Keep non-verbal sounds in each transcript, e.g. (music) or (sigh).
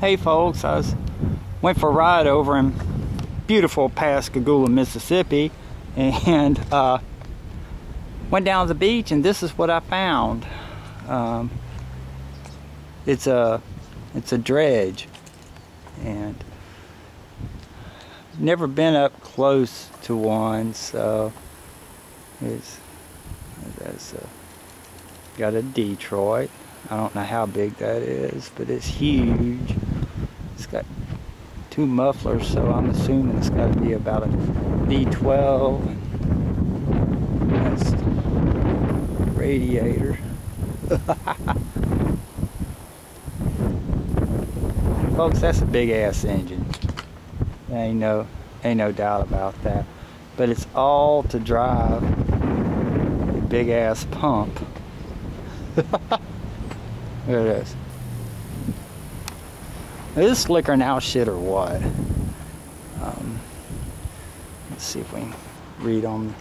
Hey folks, I was, went for a ride over in beautiful Pascagoula, Mississippi and (laughs) uh, went down to the beach and this is what I found. Um, it's a it's a dredge and never been up close to one so it's that's a, got a Detroit I don't know how big that is but it's huge got two mufflers so I'm assuming it's got to be about a D12 that's radiator (laughs) Folks, that's a big ass engine. Ain't no, ain't no doubt about that. But it's all to drive a big ass pump. (laughs) there at this. Is this slicker now shit or what? Um, let's see if we can read on.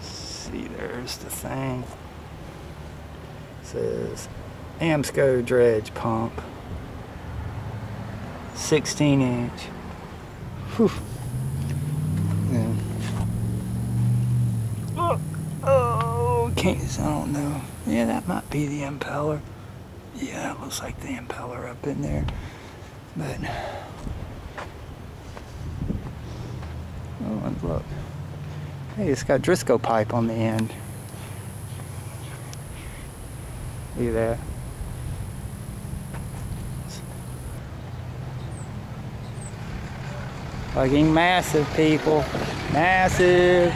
See, there's the thing. It says Amsco dredge pump. 16 inch. Whew. Yeah. Oh, oh, can't, I don't know. Yeah, that might be the impeller. Yeah, it looks like the impeller up in there. But, oh, and look. Hey, it's got Driscopipe on the end. Look at that. Fucking massive, people. Massive.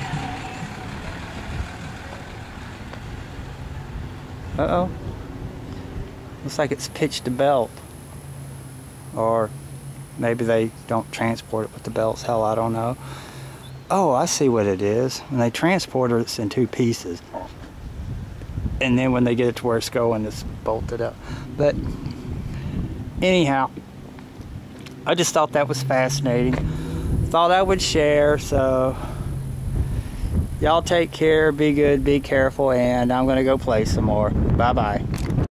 Uh-oh. Looks like it's pitched to belt. Or maybe they don't transport it with the belts. Hell, I don't know. Oh, I see what it is. When they transport it, it's in two pieces. And then when they get it to where it's going, it's bolted up. But anyhow, I just thought that was fascinating. Thought I would share, so y'all take care, be good, be careful, and I'm going to go play some more. Bye-bye.